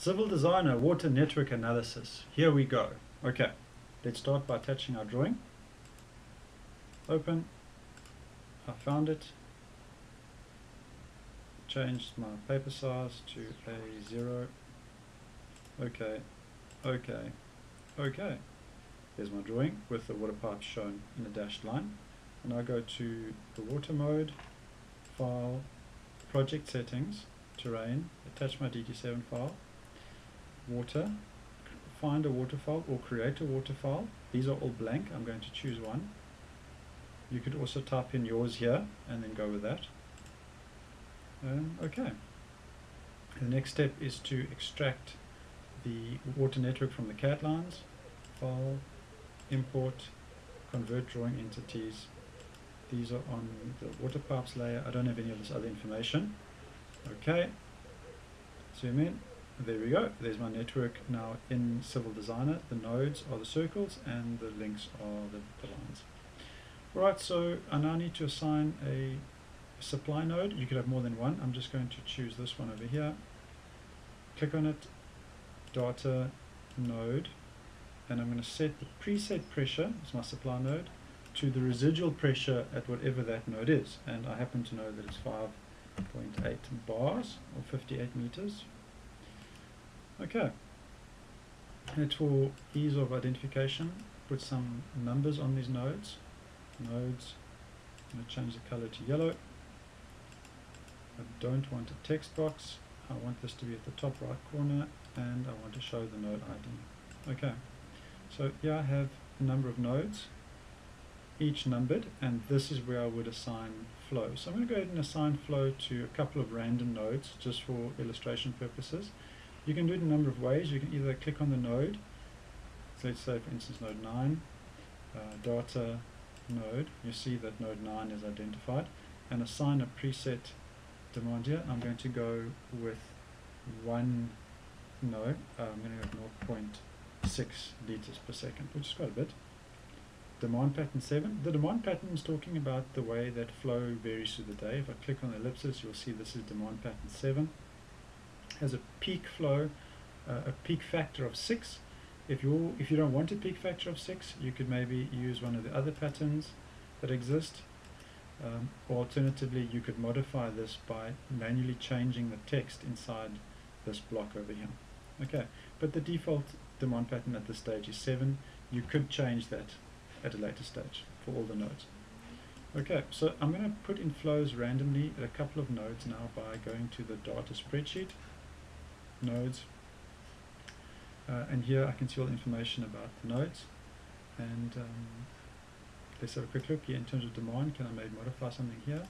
Civil Designer Water Network Analysis. Here we go. Okay, let's start by attaching our drawing. Open. I found it. Changed my paper size to a zero. Okay, okay, okay. There's my drawing with the water pipe shown in a dashed line. And I go to the water mode, file, project settings, terrain, attach my DT7 file, water, find a water file or create a water file. These are all blank. I'm going to choose one. You could also type in yours here and then go with that. Um, okay. The next step is to extract the water network from the CAD lines. File, import, convert drawing entities. These are on the water pipes layer. I don't have any of this other information. Okay. Zoom in there we go. There's my network now in Civil Designer the nodes are the circles and the links are the, the lines. Alright so I now need to assign a supply node. You could have more than one. I'm just going to choose this one over here. Click on it data node and I'm going to set the preset pressure it's my supply node to the residual pressure at whatever that node is. And I happen to know that it's 5.8 bars or 58 meters Okay. And for ease of identification, put some numbers on these nodes. Nodes, I'm going to change the color to yellow. I don't want a text box. I want this to be at the top right corner and I want to show the node ID. Okay, so here I have a number of nodes, each numbered, and this is where I would assign flow. So I'm going to go ahead and assign flow to a couple of random nodes just for illustration purposes. You can do it a number of ways. You can either click on the node, so let's say for instance node 9, uh, data node, you see that node 9 is identified, and assign a preset demand here. I'm going to go with one node, uh, I'm going to go 0.6 liters per second, which is quite a bit. Demand pattern 7. The demand pattern is talking about the way that flow varies through the day. If I click on the ellipsis, you'll see this is demand pattern 7 has a peak flow, uh, a peak factor of 6. If you if you don't want a peak factor of 6, you could maybe use one of the other patterns that exist. Um, or alternatively, you could modify this by manually changing the text inside this block over here. Okay, but the default demand pattern at this stage is 7. You could change that at a later stage for all the nodes. Okay, so I'm going to put in flows randomly at a couple of nodes now by going to the data spreadsheet nodes. Uh, and here I can see all the information about the nodes. And um, let's have a quick look here in terms of demand. Can I maybe modify something here?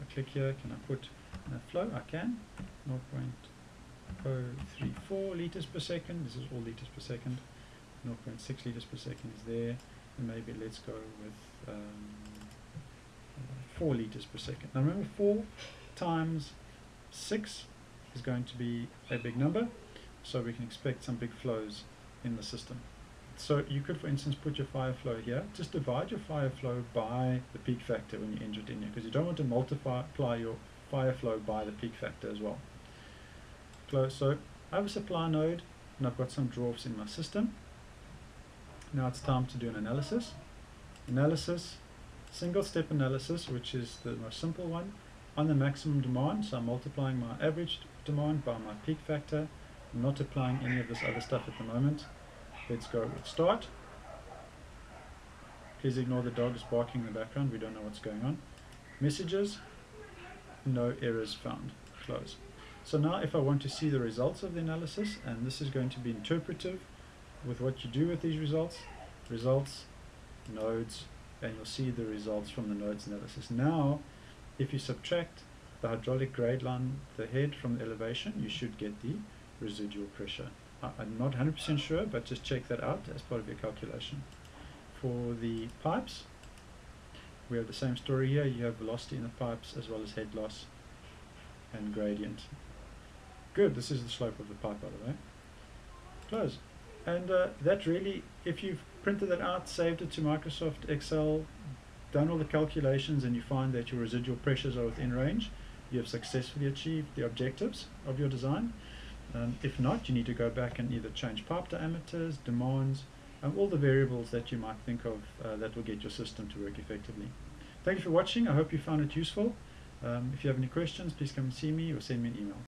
I click here. Can I put a flow? I can. 0.034 liters per second. This is all liters per second. 0.6 liters per second is there. And maybe let's go with um, 4 liters per second. Now remember 4 times 6 is going to be a big number, so we can expect some big flows in the system. So you could, for instance, put your fire flow here. Just divide your fire flow by the peak factor when you enter it in here, because you don't want to multiply your fire flow by the peak factor as well. So I have a supply node, and I've got some drawers in my system. Now it's time to do an analysis. Analysis, single step analysis, which is the most simple one, on the maximum demand. So I'm multiplying my average demand by my peak factor. I'm not applying any of this other stuff at the moment. Let's go with start. Please ignore the dogs barking in the background. We don't know what's going on. Messages. No errors found. Close. So now if I want to see the results of the analysis, and this is going to be interpretive with what you do with these results, results, nodes, and you'll see the results from the nodes analysis. Now, if you subtract the hydraulic grade line, the head from the elevation, you should get the residual pressure. I'm not 100% sure, but just check that out as part of your calculation. For the pipes, we have the same story here. You have velocity in the pipes as well as head loss and gradient. Good, this is the slope of the pipe by the way. Close. And uh, that really, if you've printed that out, saved it to Microsoft Excel, done all the calculations and you find that your residual pressures are within range, you have successfully achieved the objectives of your design. Um, if not, you need to go back and either change pipe diameters, demands, um, all the variables that you might think of uh, that will get your system to work effectively. Thank you for watching. I hope you found it useful. Um, if you have any questions, please come and see me or send me an email.